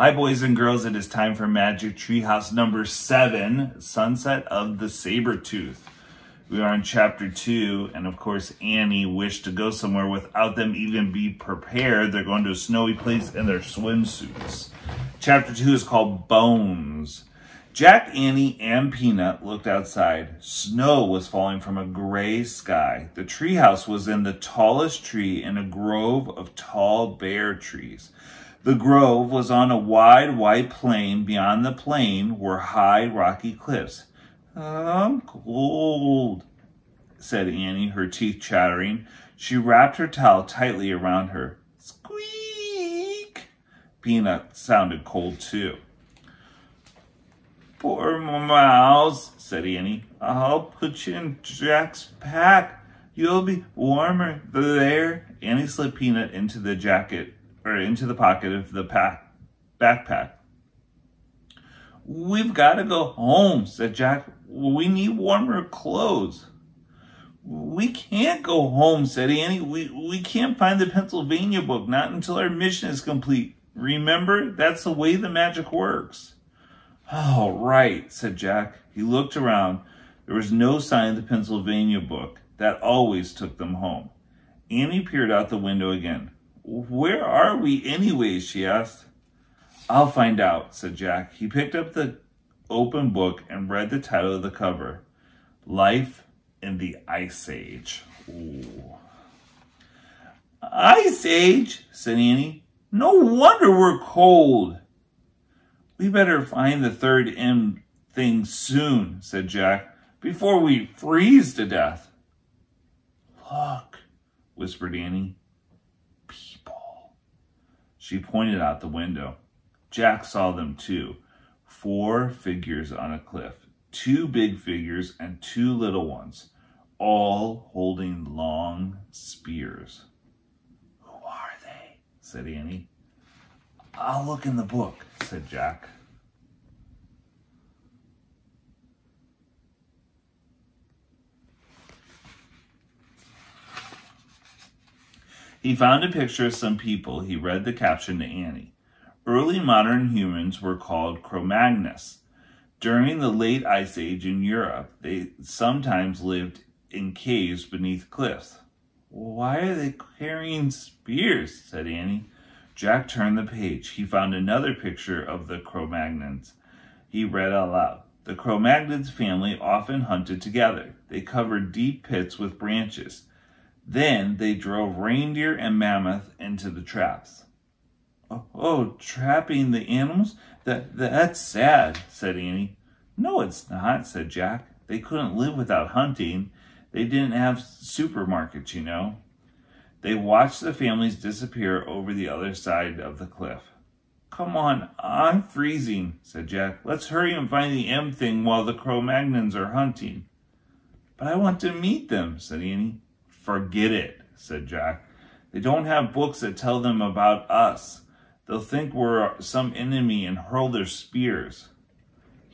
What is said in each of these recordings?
Hi, boys and girls. It is time for Magic Treehouse number seven, Sunset of the Saber-Tooth. We are in chapter two, and of course, Annie wished to go somewhere without them even be prepared. They're going to a snowy place in their swimsuits. Chapter two is called Bones. Jack, Annie, and Peanut looked outside. Snow was falling from a gray sky. The treehouse was in the tallest tree in a grove of tall bare trees. The grove was on a wide white plain. Beyond the plain were high rocky cliffs. I'm cold, said Annie, her teeth chattering. She wrapped her towel tightly around her. Squeak! Peanut sounded cold too. Poor mouse, said Annie. I'll put you in Jack's pack. You'll be warmer there. Annie slipped Peanut into the jacket or into the pocket of the pack, backpack. We've got to go home, said Jack. We need warmer clothes. We can't go home, said Annie. We, we can't find the Pennsylvania book, not until our mission is complete. Remember, that's the way the magic works. Oh, right, said Jack. He looked around. There was no sign of the Pennsylvania book. That always took them home. Annie peered out the window again. Where are we anyway? she asked. I'll find out, said Jack. He picked up the open book and read the title of the cover Life in the Ice Age. Ooh. Ice Age, said Annie. No wonder we're cold. We better find the third M thing soon, said Jack, before we freeze to death. Look, whispered Annie. She pointed out the window. Jack saw them too. Four figures on a cliff. Two big figures and two little ones, all holding long spears. Who are they? said Annie. I'll look in the book, said Jack. He found a picture of some people. He read the caption to Annie. Early modern humans were called Cro-Magnons. During the late Ice Age in Europe, they sometimes lived in caves beneath cliffs. Why are they carrying spears? said Annie. Jack turned the page. He found another picture of the Cro-Magnons. He read aloud. The Cro-Magnons family often hunted together. They covered deep pits with branches. Then they drove reindeer and mammoth into the traps. Oh, oh, trapping the animals? That, that's sad, said Annie. No, it's not, said Jack. They couldn't live without hunting. They didn't have supermarkets, you know. They watched the families disappear over the other side of the cliff. Come on, I'm freezing, said Jack. Let's hurry and find the M thing while the Cro-Magnons are hunting. But I want to meet them, said Annie. Forget it, said Jack. They don't have books that tell them about us. They'll think we're some enemy and hurl their spears.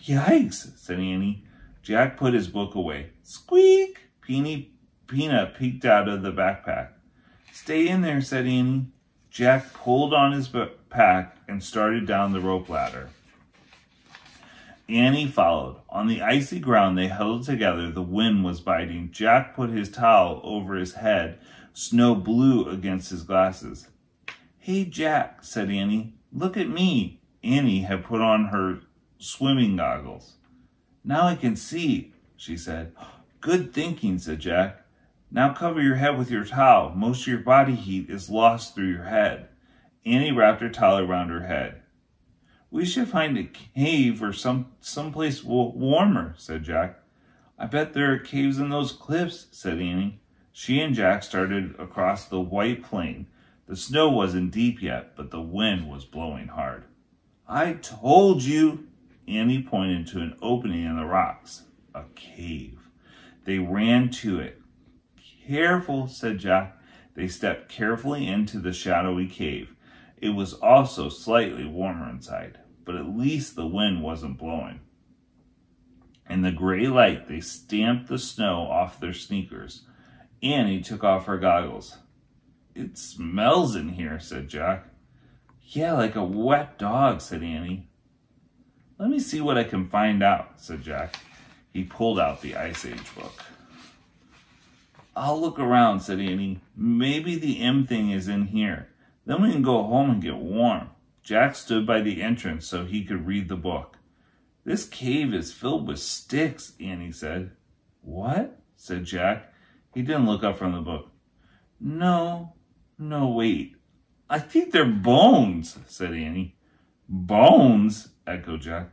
Yikes, said Annie. Jack put his book away. Squeak! Peeny Peanut peeked out of the backpack. Stay in there, said Annie. Jack pulled on his pack and started down the rope ladder. Annie followed. On the icy ground they huddled together. The wind was biting. Jack put his towel over his head. Snow blew against his glasses. Hey, Jack, said Annie. Look at me. Annie had put on her swimming goggles. Now I can see, she said. Good thinking, said Jack. Now cover your head with your towel. Most of your body heat is lost through your head. Annie wrapped her towel around her head. We should find a cave or some someplace warmer, said Jack. I bet there are caves in those cliffs, said Annie. She and Jack started across the white plain. The snow wasn't deep yet, but the wind was blowing hard. I told you, Annie pointed to an opening in the rocks, a cave. They ran to it. Careful, said Jack. They stepped carefully into the shadowy cave. It was also slightly warmer inside, but at least the wind wasn't blowing. In the gray light, they stamped the snow off their sneakers. Annie took off her goggles. It smells in here, said Jack. Yeah, like a wet dog, said Annie. Let me see what I can find out, said Jack. He pulled out the Ice Age book. I'll look around, said Annie. Maybe the M thing is in here. Then we can go home and get warm. Jack stood by the entrance so he could read the book. This cave is filled with sticks, Annie said. What? said Jack. He didn't look up from the book. No, no, wait. I think they're bones, said Annie. Bones? echoed Jack.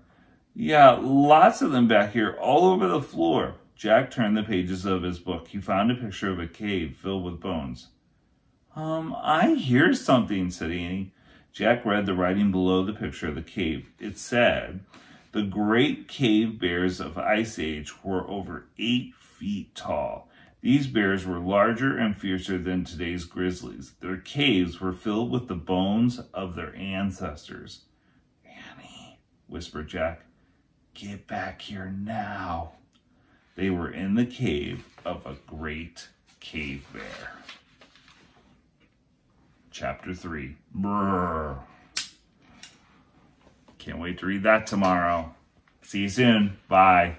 Yeah, lots of them back here, all over the floor. Jack turned the pages of his book. He found a picture of a cave filled with bones. Um, I hear something, said Annie. Jack read the writing below the picture of the cave. It said, The great cave bears of Ice Age were over eight feet tall. These bears were larger and fiercer than today's grizzlies. Their caves were filled with the bones of their ancestors. Annie, whispered Jack, get back here now. They were in the cave of a great cave bear. Chapter 3. Brrr. Can't wait to read that tomorrow. See you soon. Bye.